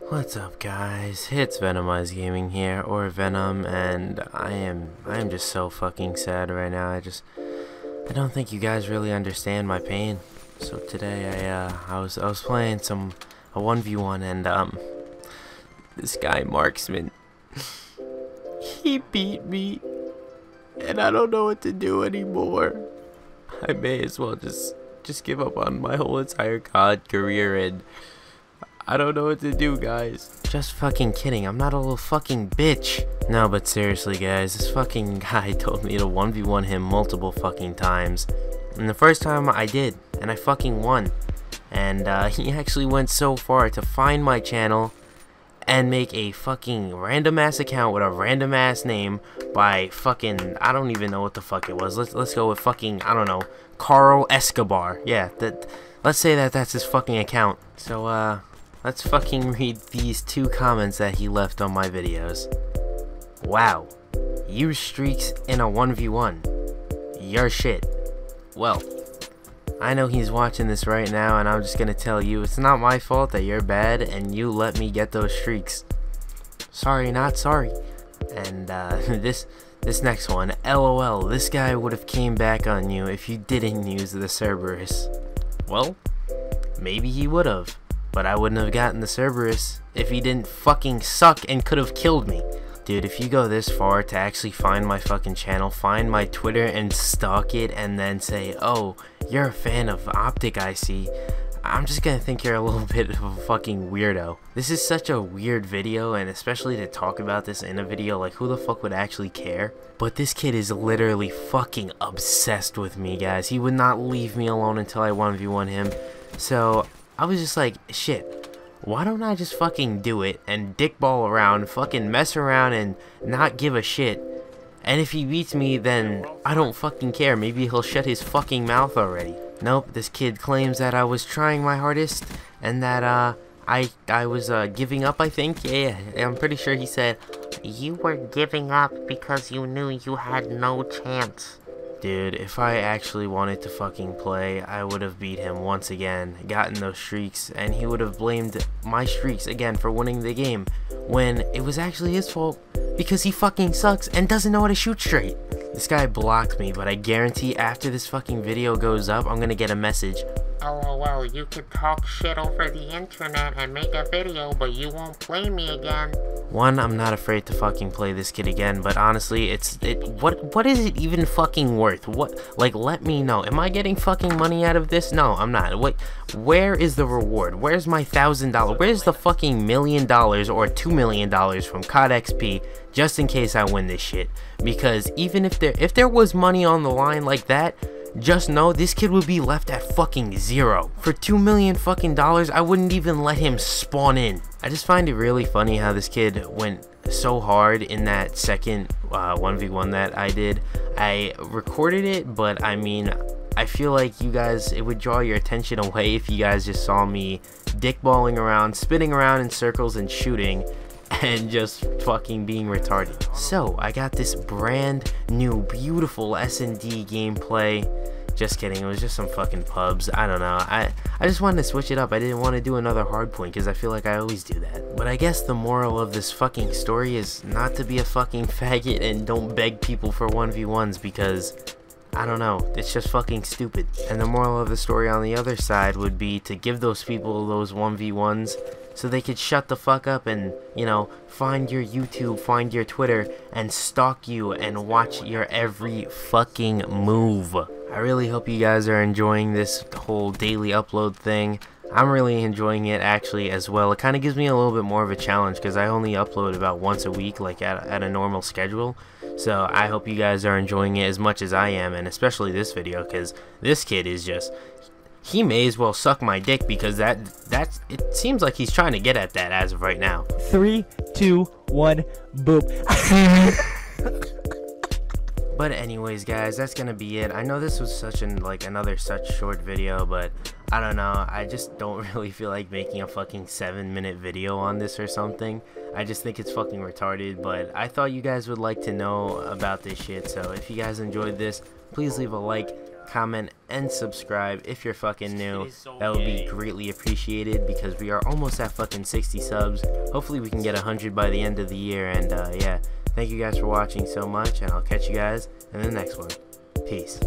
What's up guys? It's Venomized Gaming here, or Venom, and I am I am just so fucking sad right now. I just I don't think you guys really understand my pain. So today I uh I was I was playing some a 1v1 and um this guy marksman he beat me and I don't know what to do anymore. I may as well just just give up on my whole entire COD career and I don't know what to do, guys. Just fucking kidding. I'm not a little fucking bitch. No, but seriously, guys, this fucking guy told me to 1v1 him multiple fucking times. And the first time I did, and I fucking won. And uh, he actually went so far to find my channel and make a fucking random ass account with a random ass name by fucking I don't even know what the fuck it was. Let's let's go with fucking I don't know Carl Escobar. Yeah, that let's say that that's his fucking account. So uh Let's fucking read these two comments that he left on my videos. Wow. Use streaks in a 1v1. Your shit. Well, I know he's watching this right now and I'm just gonna tell you it's not my fault that you're bad and you let me get those streaks. Sorry, not sorry. And uh, this this next one, LOL, this guy would have came back on you if you didn't use the Cerberus. Well, maybe he would have. But I wouldn't have gotten the Cerberus if he didn't fucking suck and could have killed me. Dude, if you go this far to actually find my fucking channel, find my Twitter and stalk it and then say, oh, you're a fan of Optic I see, I'm just gonna think you're a little bit of a fucking weirdo. This is such a weird video and especially to talk about this in a video, like who the fuck would actually care? But this kid is literally fucking obsessed with me, guys. He would not leave me alone until I 1v1 him. So I was just like, shit, why don't I just fucking do it and dickball around, fucking mess around and not give a shit? And if he beats me, then I don't fucking care. Maybe he'll shut his fucking mouth already. Nope, this kid claims that I was trying my hardest and that, uh, I, I was, uh, giving up, I think. Yeah, yeah, I'm pretty sure he said, You were giving up because you knew you had no chance. Dude, if I actually wanted to fucking play, I would have beat him once again, gotten those streaks, and he would have blamed my streaks again for winning the game, when it was actually his fault, because he fucking sucks and doesn't know how to shoot straight. This guy blocked me, but I guarantee after this fucking video goes up, I'm gonna get a message. Oh, LOL, you could talk shit over the internet and make a video, but you won't play me again. One, I'm not afraid to fucking play this kid again, but honestly, it's it what what is it even fucking worth? What like let me know. Am I getting fucking money out of this? No, I'm not. What where is the reward? Where's my thousand dollar? Where's the fucking million dollars or two million dollars from COD XP just in case I win this shit? Because even if there if there was money on the line like that, just know this kid would be left at fucking zero. For two million fucking dollars, I wouldn't even let him spawn in. I just find it really funny how this kid went so hard in that second uh, 1v1 that I did. I recorded it, but I mean, I feel like you guys, it would draw your attention away if you guys just saw me dickballing around, spinning around in circles and shooting and just fucking being retarded. So, I got this brand new beautiful S&D gameplay just kidding, it was just some fucking pubs. I don't know. I, I just wanted to switch it up. I didn't want to do another hard point because I feel like I always do that. But I guess the moral of this fucking story is not to be a fucking faggot and don't beg people for 1v1s because I don't know, it's just fucking stupid. And the moral of the story on the other side would be to give those people those 1v1s so they could shut the fuck up and, you know, find your YouTube, find your Twitter, and stalk you and watch your every fucking move. I really hope you guys are enjoying this whole daily upload thing. I'm really enjoying it actually as well. It kind of gives me a little bit more of a challenge because I only upload about once a week like at, at a normal schedule. So I hope you guys are enjoying it as much as I am and especially this video because this kid is just he may as well suck my dick because that that's it seems like he's trying to get at that as of right now. Three, two, one, boop. But anyways, guys, that's gonna be it. I know this was such an like another such short video, but I don't know. I just don't really feel like making a fucking seven minute video on this or something. I just think it's fucking retarded. But I thought you guys would like to know about this shit. So if you guys enjoyed this, please leave a like, comment, and subscribe if you're fucking new. That would be greatly appreciated because we are almost at fucking 60 subs. Hopefully we can get 100 by the end of the year. And uh, yeah, thank you guys for watching so much, and I'll catch you guys in the next one. Peace.